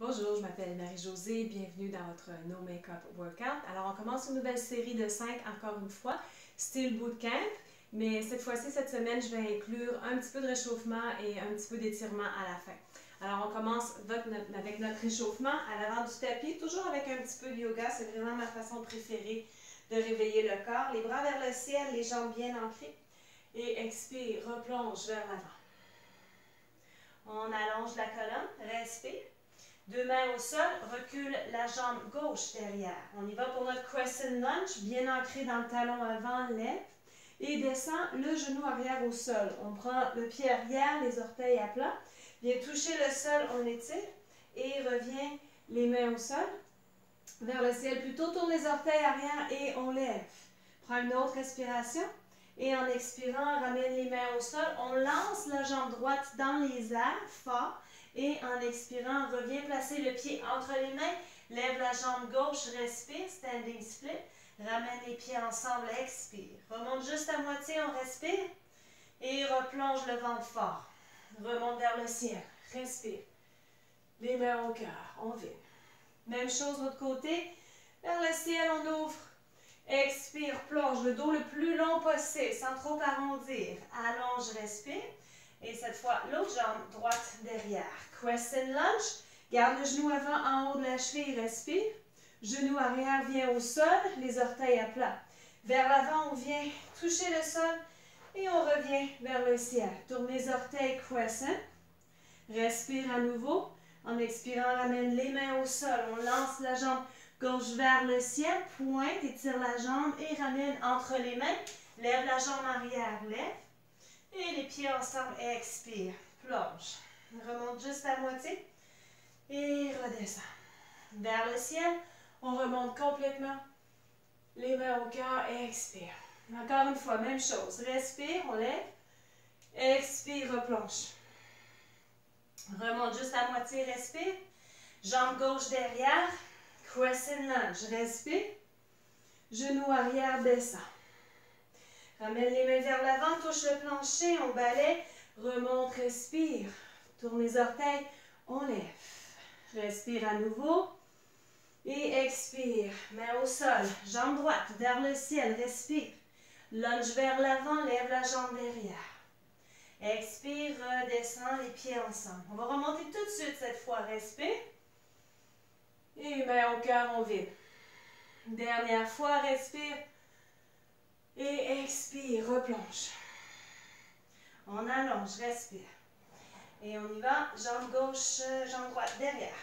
Bonjour, je m'appelle Marie-Josée, bienvenue dans votre No Makeup Workout. Alors, on commence une nouvelle série de 5 encore une fois, style bootcamp, mais cette fois-ci, cette semaine, je vais inclure un petit peu de réchauffement et un petit peu d'étirement à la fin. Alors, on commence avec notre réchauffement à l'avant du tapis, toujours avec un petit peu de yoga, c'est vraiment ma façon préférée de réveiller le corps. Les bras vers le ciel, les jambes bien ancrées. Et expire, replonge vers l'avant. On allonge la colonne, respire. Deux mains au sol, recule la jambe gauche derrière. On y va pour notre crescent lunge, bien ancré dans le talon avant, lève. Et descend le genou arrière au sol. On prend le pied arrière, les orteils à plat. Vient toucher le sol, on étire. Et revient les mains au sol. Vers le ciel, plutôt tourne les orteils arrière et on lève. Prends une autre respiration. Et en expirant, ramène les mains au sol. On lance la jambe droite dans les airs, fort. Et en expirant, reviens placer le pied entre les mains. Lève la jambe gauche, respire, standing split. Ramène les pieds ensemble, expire. Remonte juste à moitié, on respire. Et replonge le ventre fort. Remonte vers le ciel, respire. Les mains au cœur, on vide. Même chose de l'autre côté. Vers le ciel, on ouvre. Expire, plonge le dos le plus long possible, sans trop arrondir. Allonge, respire. Et cette fois, l'autre jambe droite derrière. Crescent lunge. Garde le genou avant en haut de la cheville, respire. Genou arrière vient au sol, les orteils à plat. Vers l'avant, on vient toucher le sol et on revient vers le ciel. Tourne les orteils crescent. Respire à nouveau. En expirant, ramène les mains au sol. On lance la jambe gauche vers le ciel, pointe, étire la jambe et ramène entre les mains. Lève la jambe arrière, lève. Et les pieds ensemble, expire, plonge. Remonte juste à moitié et redescend. Vers le ciel, on remonte complètement. Les mains au cœur expire. Encore une fois, même chose. Respire, on lève. Expire, replonge. Remonte juste à moitié, respire. Jambe gauche derrière. Crescent lunge, respire. Genou arrière, descend. Ramène les mains vers l'avant, touche le plancher, on balaie. Remonte, respire. Tourne les orteils, on lève. Respire à nouveau. Et expire. Main au sol, jambe droite vers le ciel, respire. Lunge vers l'avant, lève la jambe derrière. Expire, redescend les pieds ensemble. On va remonter tout de suite cette fois. Respire. Et main au cœur, on vide. Dernière fois, respire. Et expire, replonge. On allonge, respire. Et on y va. Jambe gauche, jambe droite derrière.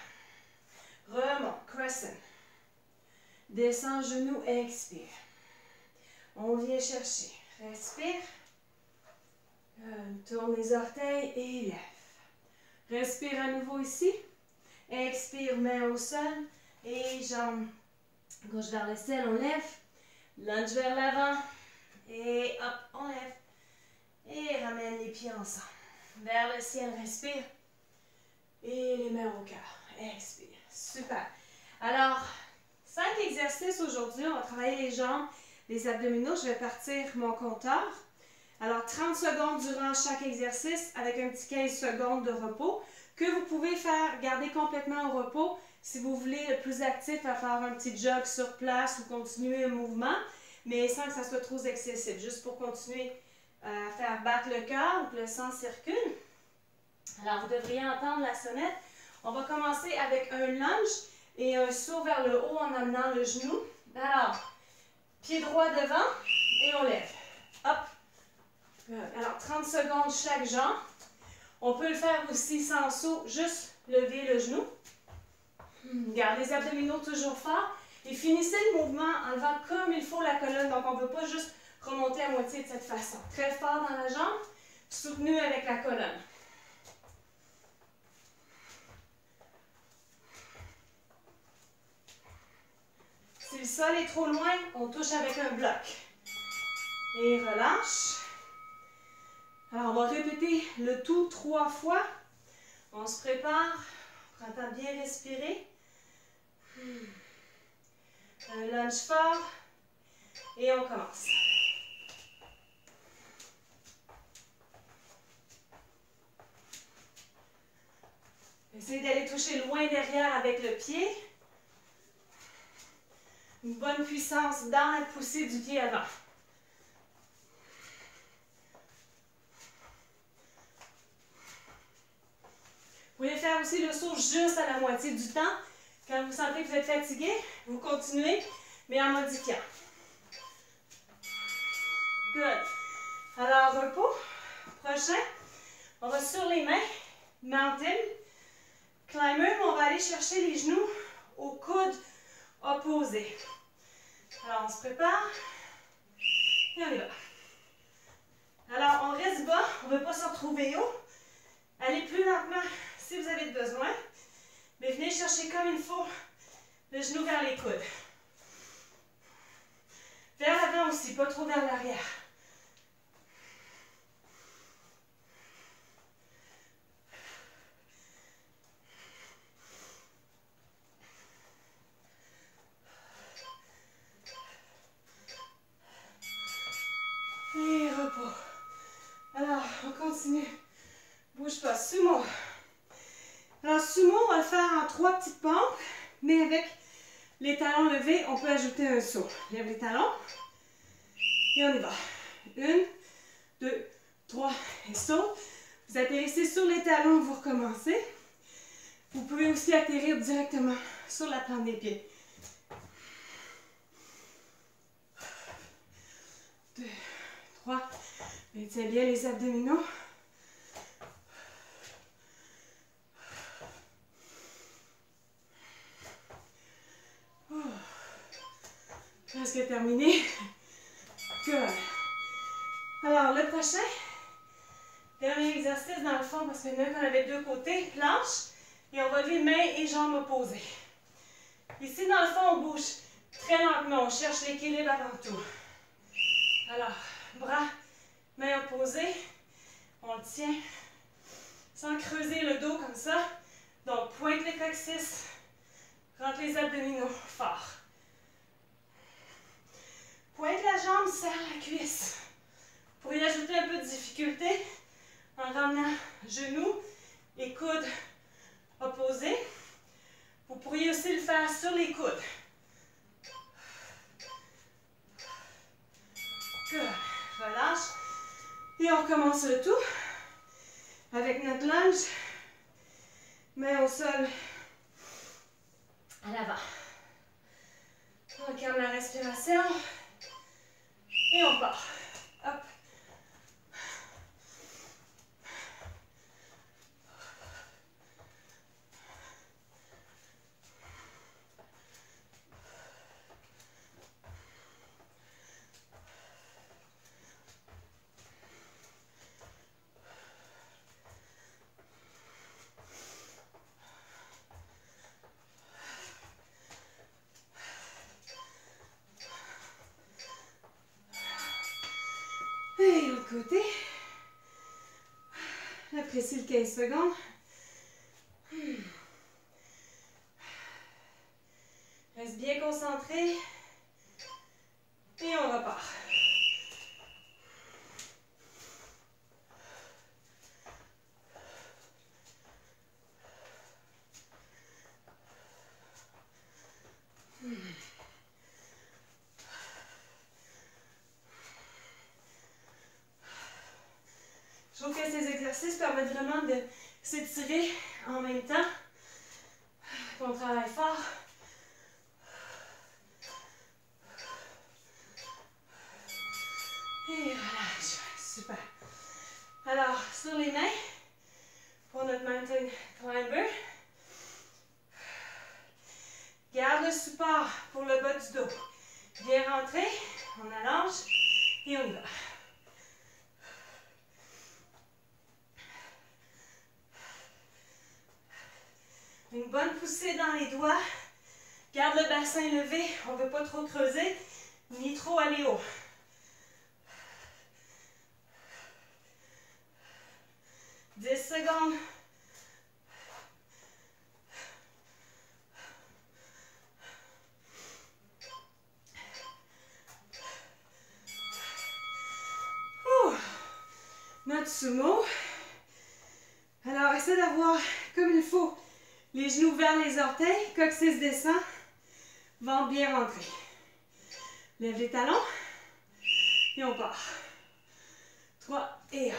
Remonte, crescent. Descend, genou, expire. On vient chercher. Respire. Euh, tourne les orteils et lève. Respire à nouveau ici. Expire, main au sol. Et jambe gauche vers le ciel, on lève. Lunge vers l'avant. Et hop, on lève. Et ramène les pieds ensemble. Vers le ciel, respire. Et les mains au cœur. Expire. Super. Alors, cinq exercices aujourd'hui. On va travailler les jambes, les abdominaux. Je vais partir mon compteur. Alors, 30 secondes durant chaque exercice avec un petit 15 secondes de repos que vous pouvez faire garder complètement au repos si vous voulez être plus actif à faire un petit jog sur place ou continuer un mouvement, mais sans que ça soit trop excessif, juste pour continuer à faire battre le cœur, le sang circule. Alors, vous devriez entendre la sonnette. On va commencer avec un lunge et un saut vers le haut en amenant le genou. Alors, pied droit devant et on lève. Hop, alors, 30 secondes chaque jambe. On peut le faire aussi sans saut, juste lever le genou. Gardez les abdominaux toujours forts. Et finissez le mouvement en levant comme il faut la colonne. Donc, on ne peut pas juste remonter à moitié de cette façon. Très fort dans la jambe, soutenu avec la colonne. Si le sol est trop loin, on touche avec un bloc. Et relâche. Alors, on va répéter le tout trois fois. On se prépare. On prend bien respirer. Un lunge fort. Et on commence. Essayez d'aller toucher loin derrière avec le pied. Une bonne puissance dans la poussée du pied avant. Vous pouvez faire aussi le saut juste à la moitié du temps. Quand vous sentez que vous êtes fatigué, vous continuez, mais en modifiant. Good. Alors, repos. Prochain, on va sur les mains. Mountain. Climber, on va aller chercher les genoux au coude opposé. Alors, on se prépare. Et on y va. Alors, on reste bas. On ne veut pas se retrouver haut. Allez plus lentement si vous avez besoin. Mais venez chercher comme il faut le genou vers les coudes. Vers l'avant aussi, pas trop vers l'arrière. Bouge pas. Sumo. Alors, sumo, on va le faire en trois petites pompes, mais avec les talons levés, on peut ajouter un saut. Lève les talons. Et on y va. Une, deux, trois, et saut. Vous atterrissez sur les talons, vous recommencez. Vous pouvez aussi atterrir directement sur la plante des pieds. Deux, trois. Maintiens bien les abdominaux. Presque terminé. Good. Alors, le prochain, dernier exercice dans le fond, parce que maintenant qu'on avait deux côtés, planche, et on va lever mains et jambes opposées. Ici, dans le fond, on bouge très lentement, on cherche l'équilibre avant tout. Alors, bras, mains opposées, on le tient, sans creuser le dos comme ça. Donc, pointe les coccyx, rentre les abdominaux fort. Pointe la jambe, serre la cuisse. Vous pourriez ajouter un peu de difficulté en ramenant genoux et coudes opposés. Vous pourriez aussi le faire sur les coudes. Relâche. Et on recommence le tout avec notre lunge. Main au sol à l'avant. On calme la respiration. Et on part. Hop. Côté. Le 15 secondes. Reste bien concentré. Et on repart. Je trouve que ces permettent vraiment de s'étirer en même temps. On travaille fort. Et relâche. Super. Alors, sur les mains, pour notre mountain climber. Garde le support pour le bas du dos. Bien rentrer, on allonge et on y va. Une bonne poussée dans les doigts. Garde le bassin levé. On ne veut pas trop creuser, ni trop aller haut. Dix secondes. Orteils, coccyx descend, ventre bien rentré. Lève les talons et on part. 3 et hop.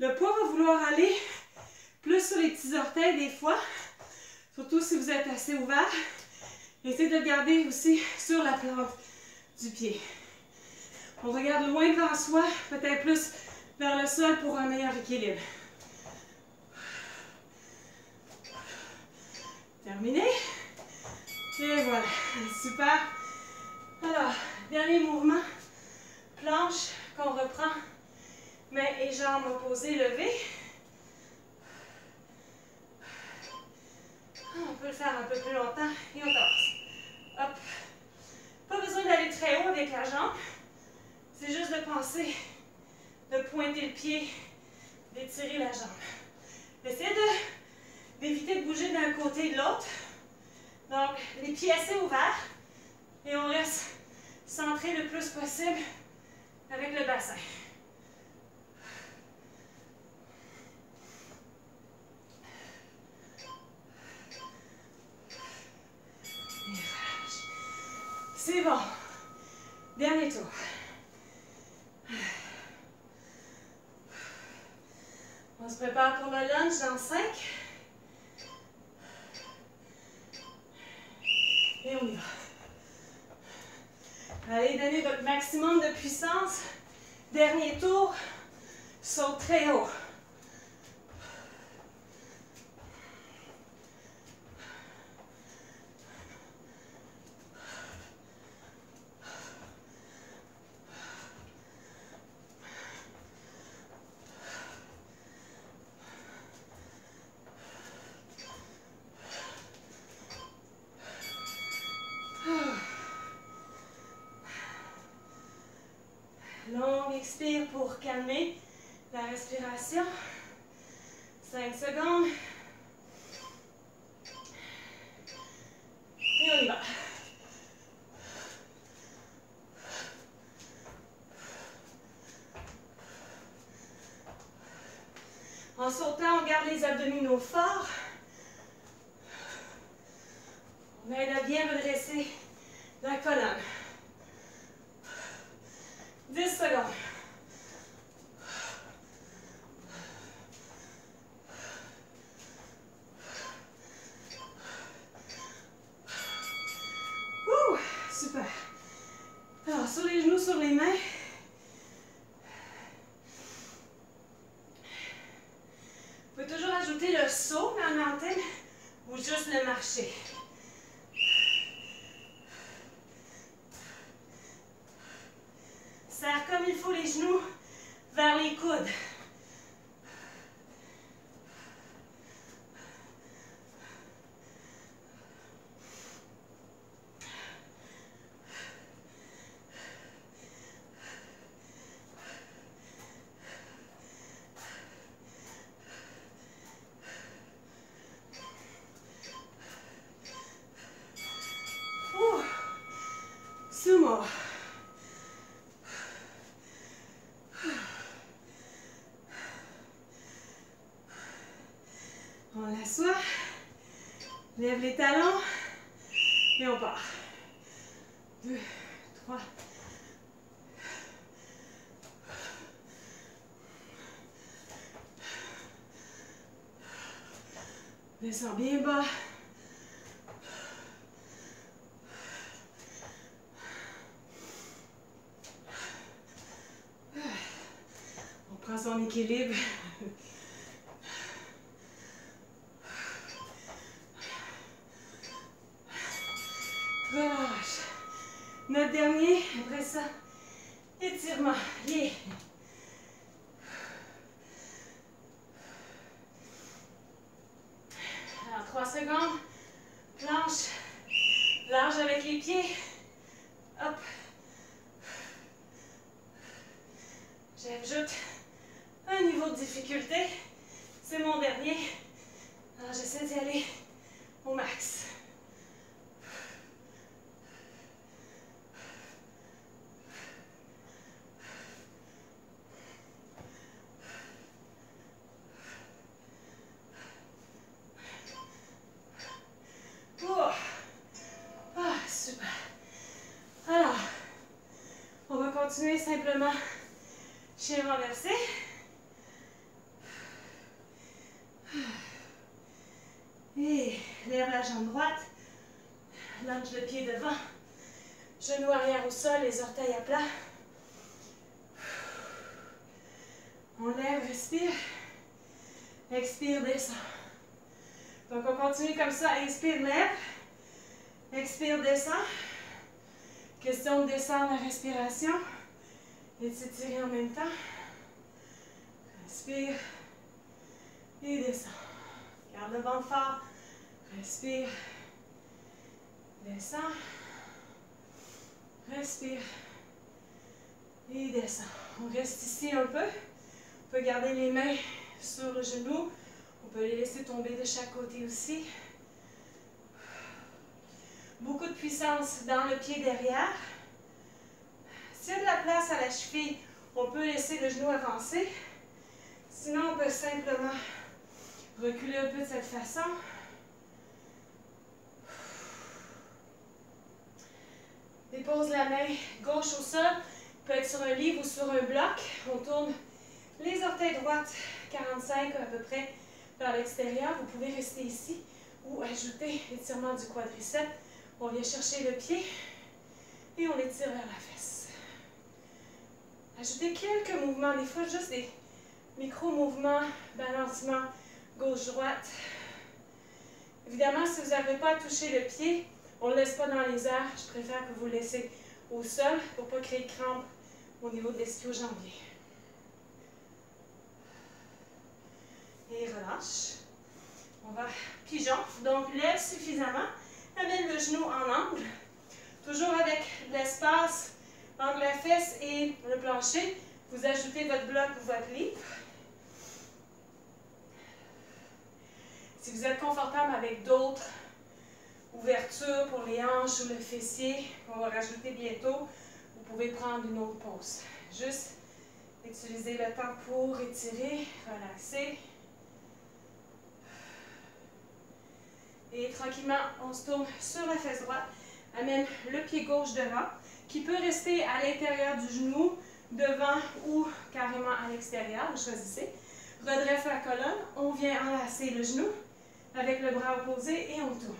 Le poids va vouloir aller plus sur les petits orteils des fois, surtout si vous êtes assez ouvert. Essayez de le garder aussi sur la plante du pied. On regarde loin devant soi, peut-être plus vers le sol pour un meilleur équilibre. Terminé. Et voilà, super. Alors, dernier mouvement, planche qu'on reprend, mains et jambes opposées, levées. On peut le faire un peu plus longtemps et on passe. Hop. Pas besoin d'aller très haut avec la jambe. C'est juste de penser pointer le pied, d'étirer la jambe. Essayez d'éviter de, bouger d'un côté et de l'autre. Donc, les pieds assez ouverts. Et on reste centré le plus possible avec le bassin. C'est bon. Dernier tour. On se prépare pour le lunge dans 5. Et on y va. Allez, donnez votre maximum de puissance. Dernier tour. Saute très haut. Expire pour calmer la respiration. 5 secondes. 少年ね Lève les talons et on part. Deux, trois. Descends bien bas. On prend son équilibre. Notre après ça, étirement. Yeah. Alors, 3 secondes. Planche. Large avec les pieds. Hop. J'ajoute un niveau de difficulté. C'est mon dernier. Alors, j'essaie d'y aller au max. Continuer simplement chien renversé. Et lève la jambe droite. Lance le pied devant. Genou arrière au sol, les orteils à plat. On lève, respire. Expire, descend. Donc on continue comme ça. Inspire, lève. Expire, descend. Question de descendre la respiration et de s'étirer en même temps. Respire et descend. Garde le ventre fort. Respire. Descend. Respire. Et descend. On reste ici un peu. On peut garder les mains sur le genou. On peut les laisser tomber de chaque côté aussi. Beaucoup de puissance dans le pied derrière. S'il y a de la place à la cheville, on peut laisser le genou avancer. Sinon, on peut simplement reculer un peu de cette façon. Dépose la main gauche au sol. Peut être sur un livre ou sur un bloc. On tourne les orteils droites 45 à peu près vers l'extérieur. Vous pouvez rester ici ou ajouter l'étirement du quadriceps. On vient chercher le pied et on l'étire vers la fesse. Ajoutez quelques mouvements, des fois juste des micro-mouvements, balancement gauche-droite. Évidemment, si vous n'avez pas à toucher le pied, on ne le laisse pas dans les airs. Je préfère que vous le laissez au sol pour ne pas créer de crampes au niveau de l'ischio-jambier. Et relâche. On va pigeon. Donc, lève suffisamment. Amène le genou en angle. Toujours avec l'espace entre la fesse et le plancher. Vous ajoutez votre bloc ou votre livre. Si vous êtes confortable avec d'autres ouvertures pour les hanches ou le fessier, qu'on va rajouter bientôt, vous pouvez prendre une autre pause. Juste utiliser le temps pour étirer, relaxer. Et tranquillement, on se tourne sur la fesse droite. Amène le pied gauche devant, qui peut rester à l'intérieur du genou, devant ou carrément à l'extérieur, vous choisissez. Redresse la colonne, on vient enlacer le genou avec le bras opposé et on tourne.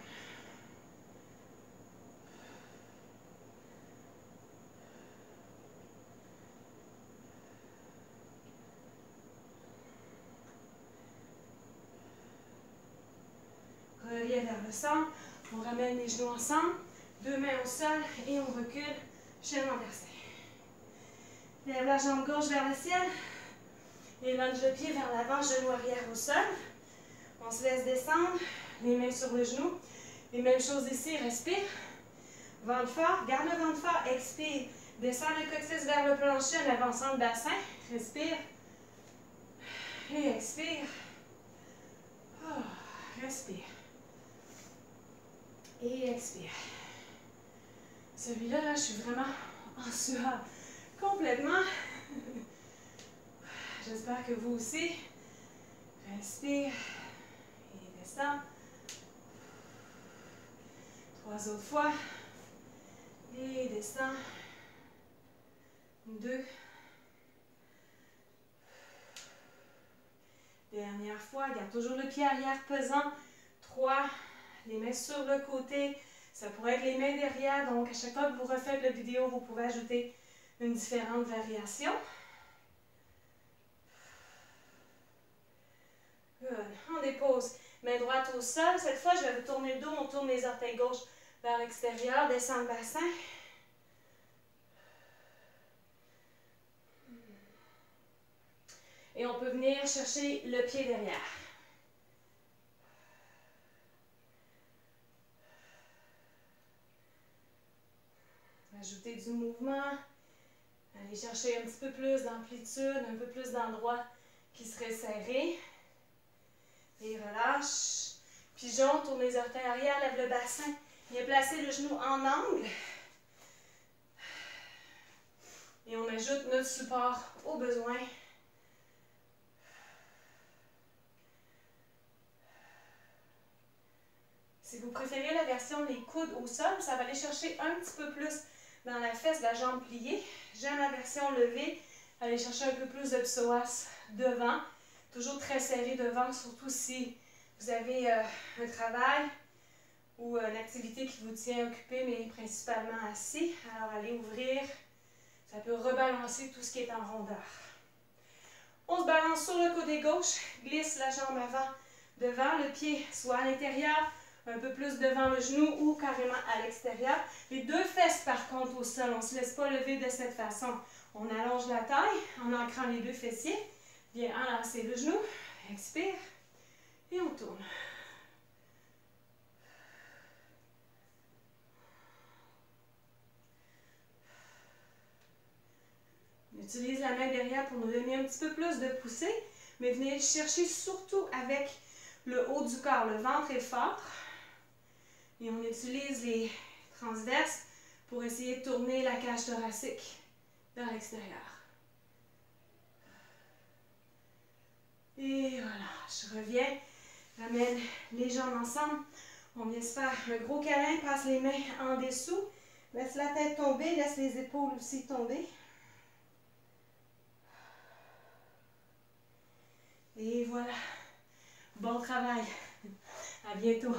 Reviens vers le centre. On ramène les genoux ensemble. Deux mains au sol et on recule. Chaîne renversée. Lève la jambe gauche vers le ciel. Et lunge le pied vers l'avant, genou arrière au sol. On se laisse descendre, les mains sur le genou. Les mêmes choses ici, respire. Ventre fort, garde le ventre fort, expire. Descends le coccyx vers le plancher en avançant le bassin. Respire. Et expire. Oh, respire. Et expire. Celui-là, je suis vraiment en sueur complètement. J'espère que vous aussi. Respire. Trois autres fois. Et descend. Deux. Dernière fois. Garde toujours le pied arrière pesant. Trois. Les mains sur le côté. Ça pourrait être les mains derrière. Donc, à chaque fois que vous refaites la vidéo, vous pouvez ajouter une différente variation. On dépose Main droite au sol. Cette fois, je vais vous tourner le dos. On tourne les orteils gauche vers l'extérieur. Descend le bassin. Et on peut venir chercher le pied derrière. Ajouter du mouvement. Aller chercher un petit peu plus d'amplitude, un peu plus d'endroits qui seraient serrés. Et relâche. Pigeon, tourne les orteils arrière, lève le bassin. Viens placer le genou en angle. Et on ajoute notre support au besoin. Si vous préférez la version des coudes au sol, ça va aller chercher un petit peu plus dans la fesse, la jambe pliée. J'aime la version levée. Allez chercher un peu plus de psoas devant. Toujours très serré devant, surtout si vous avez euh, un travail ou une activité qui vous tient occupé, mais principalement assis. Alors allez ouvrir. Ça peut rebalancer tout ce qui est en rondeur. On se balance sur le côté gauche, glisse la jambe avant, devant, le pied soit à l'intérieur, un peu plus devant le genou ou carrément à l'extérieur. Les deux fesses par contre au sol, on ne se laisse pas lever de cette façon. On allonge la taille en ancrant les deux fessiers. Viens enlacer le genou, expire et on tourne. On utilise la main derrière pour nous donner un petit peu plus de poussée, mais venez chercher surtout avec le haut du corps. Le ventre est fort. Et on utilise les transverses pour essayer de tourner la cage thoracique vers l'extérieur. Et voilà, je reviens, ramène les jambes ensemble. On vient se faire un gros câlin, passe les mains en dessous. Laisse la tête tomber, laisse les épaules aussi tomber. Et voilà. Bon travail. À bientôt.